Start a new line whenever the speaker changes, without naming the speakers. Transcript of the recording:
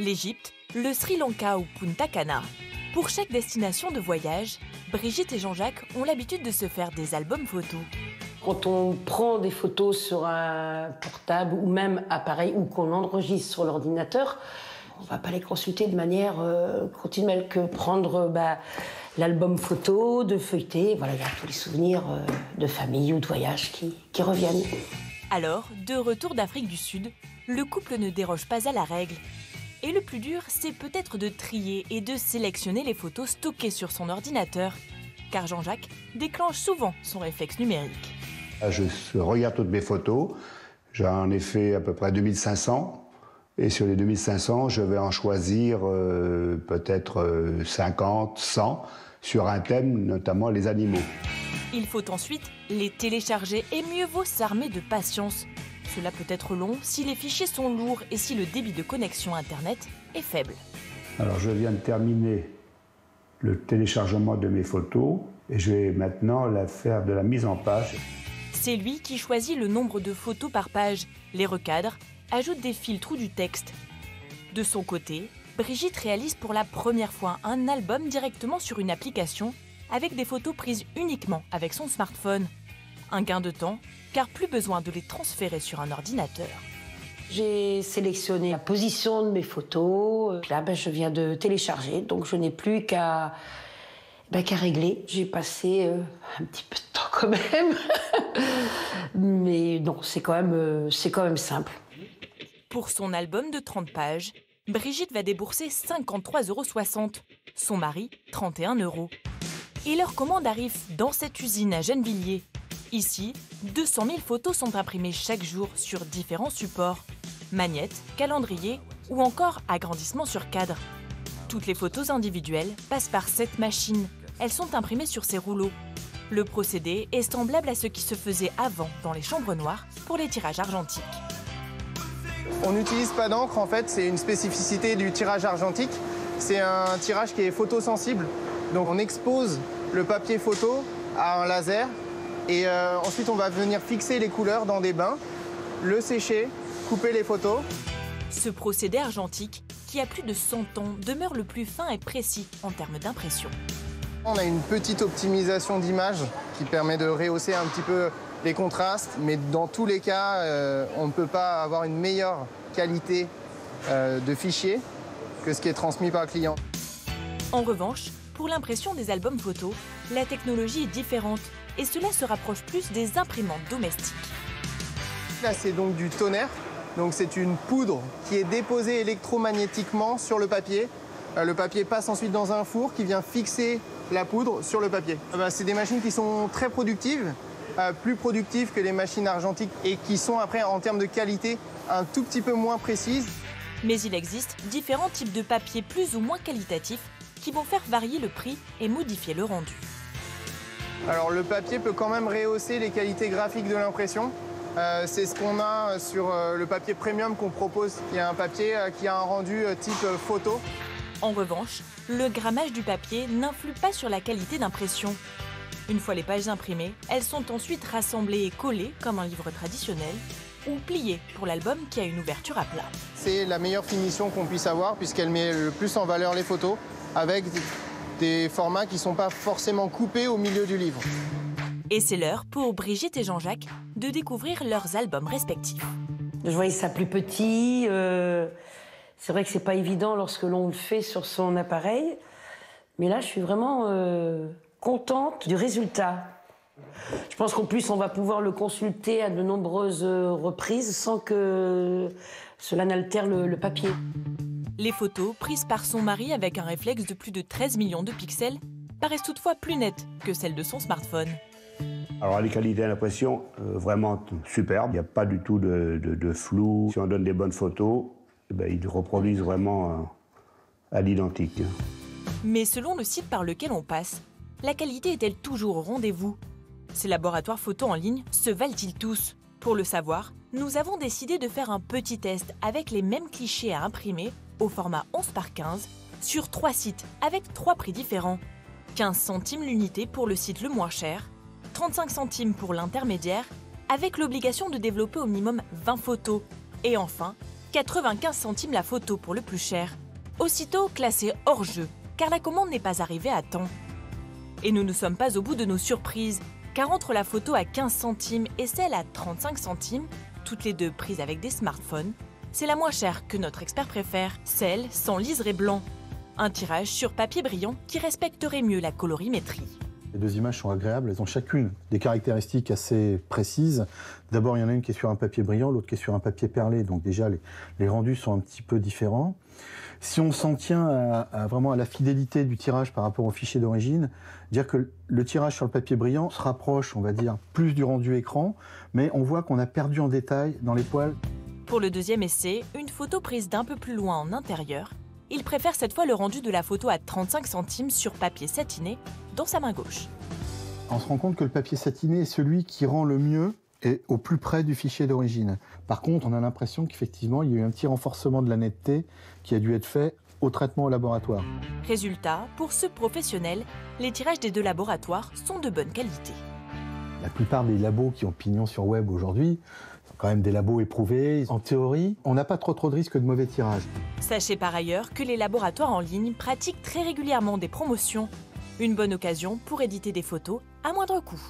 l'Égypte, le Sri Lanka ou Punta Cana. Pour chaque destination de voyage, Brigitte et Jean-Jacques ont l'habitude de se faire des albums photos.
Quand on prend des photos sur un portable ou même appareil ou qu'on enregistre sur l'ordinateur, on va pas les consulter de manière euh, continuelle que prendre bah, l'album photo, de feuilleter. Voilà, il y a tous les souvenirs euh, de famille ou de voyage qui, qui reviennent.
Alors, de retour d'Afrique du Sud, le couple ne déroge pas à la règle. Et le plus dur, c'est peut-être de trier et de sélectionner les photos stockées sur son ordinateur, car Jean-Jacques déclenche souvent son réflexe numérique.
Je regarde toutes mes photos, j'en ai fait à peu près 2500, et sur les 2500, je vais en choisir euh, peut-être 50, euh, 100 sur un thème, notamment les animaux.
Il faut ensuite les télécharger et mieux vaut s'armer de patience. Cela peut être long si les fichiers sont lourds et si le débit de connexion Internet est faible.
Alors je viens de terminer le téléchargement de mes photos et je vais maintenant la faire de la mise en page.
C'est lui qui choisit le nombre de photos par page, les recadre, ajoute des filtres ou du texte. De son côté, Brigitte réalise pour la première fois un album directement sur une application avec des photos prises uniquement avec son smartphone. Un gain de temps, car plus besoin de les transférer sur un ordinateur.
J'ai sélectionné la position de mes photos. Là, ben, je viens de télécharger, donc je n'ai plus qu'à ben, qu'à régler. J'ai passé euh, un petit peu de temps quand même. Mais non, c'est quand, même, euh, c'est quand même simple.
Pour son album de 30 pages, Brigitte va débourser 53,60 euros. Son mari, 31 euros. Et leur commande arrive dans cette usine à Gennevilliers. Ici, 200 000 photos sont imprimées chaque jour sur différents supports. Magnettes, calendrier ou encore agrandissement sur cadre. Toutes les photos individuelles passent par cette machine. Elles sont imprimées sur ces rouleaux. Le procédé est semblable à ce qui se faisait avant dans les chambres noires pour les tirages argentiques.
On n'utilise pas d'encre, en fait, c'est une spécificité du tirage argentique. C'est un tirage qui est photosensible. Donc on expose le papier photo à un laser et euh, ensuite on va venir fixer les couleurs dans des bains, le sécher, couper les photos.
Ce procédé argentique, qui a plus de 100 ans, demeure le plus fin et précis en termes d'impression.
On a une petite optimisation d'image qui permet de rehausser un petit peu les contrastes, mais dans tous les cas, euh, on ne peut pas avoir une meilleure qualité euh, de fichier que ce qui est transmis par le client.
En revanche, pour l'impression des albums photos, la technologie est différente et cela se rapproche plus des imprimantes domestiques.
Là, c'est donc du tonnerre. Donc c'est une poudre qui est déposée électromagnétiquement sur le papier. Euh, le papier passe ensuite dans un four qui vient fixer la poudre sur le papier. Ah bah, c'est des machines qui sont très productives, euh, plus productives que les machines argentiques et qui sont après en termes de qualité un tout petit peu moins précises.
Mais il existe différents types de papier plus ou moins qualitatifs qui vont faire varier le prix et modifier le rendu.
Alors le papier peut quand même rehausser les qualités graphiques de l'impression. Euh, c'est ce qu'on a sur euh, le papier premium qu'on propose. Il y a un papier qui a un rendu type photo.
En revanche, le grammage du papier n'influe pas sur la qualité d'impression. Une fois les pages imprimées, elles sont ensuite rassemblées et collées comme un livre traditionnel ou pliées pour l'album qui a une ouverture à plat.
C'est la meilleure finition qu'on puisse avoir puisqu'elle met le plus en valeur les photos avec des formats qui ne sont pas forcément coupés au milieu du livre.
Et c'est l'heure pour Brigitte et Jean-Jacques de découvrir leurs albums respectifs.
Je voyais ça plus petit. Euh, c'est vrai que c'est pas évident lorsque l'on le fait sur son appareil, mais là, je suis vraiment euh, contente du résultat. Je pense qu'en plus, on va pouvoir le consulter à de nombreuses reprises sans que cela n'altère le, papier.
Les photos, prises par son mari avec un réflexe de plus de 13 millions de pixels, paraissent toutefois plus nettes que celles de son smartphone.
Alors les qualités d'impression, euh, vraiment superbes. Il n'y a pas du tout de flou. Si on donne des bonnes photos, eh ben, ils reproduisent vraiment euh, à l'identique.
Mais selon le site par lequel on passe, la qualité est-elle toujours au rendez-vous? Ces laboratoires photo en ligne se valent-ils tous? Pour le savoir, nous avons décidé de faire un petit test avec les mêmes clichés à imprimer au format 11 par 15 sur trois sites avec trois prix différents. 15 centimes l'unité pour le site le moins cher, 35 centimes pour l'intermédiaire, avec l'obligation de développer au minimum 20 photos, et enfin 95 centimes la photo pour le plus cher. Aussitôt classé hors jeu, car la commande n'est pas arrivée à temps. Et nous ne sommes pas au bout de nos surprises, car entre la photo à 15 centimes et celle à 35 centimes, toutes les deux prises avec des smartphones, c'est la moins chère que notre expert préfère, celle sans liseré blanc. Un tirage sur papier brillant qui respecterait mieux la colorimétrie.
Les deux images sont agréables, elles ont chacune des caractéristiques assez précises. D'abord, il y en a une qui est sur un papier brillant, l'autre qui est sur un papier perlé, donc déjà les, rendus sont un petit peu différents. Si on s'en tient vraiment à la fidélité du tirage par rapport au fichier d'origine, dire que le tirage sur le papier brillant se rapproche, on va dire, plus du rendu écran, mais on voit qu'on a perdu en détail dans les poils.
Pour le deuxième essai, une photo prise d'un peu plus loin en intérieur, il préfère cette fois le rendu de la photo à 35 centimes sur papier satiné dans sa main gauche.
On se rend compte que le papier satiné est celui qui rend le mieux et au plus près du fichier d'origine. Par contre, on a l'impression qu'effectivement, il y a eu un petit renforcement de la netteté qui a dû être fait au traitement au laboratoire.
Résultat, pour ce professionnel, les tirages des deux laboratoires sont de bonne qualité.
La plupart des labos qui ont pignon sur web aujourd'hui quand même des labos éprouvés. En théorie, on n'a pas trop trop de risques de mauvais tirage.
Sachez par ailleurs que les laboratoires en ligne pratiquent très régulièrement des promotions. Une bonne occasion pour éditer des photos à moindre coût.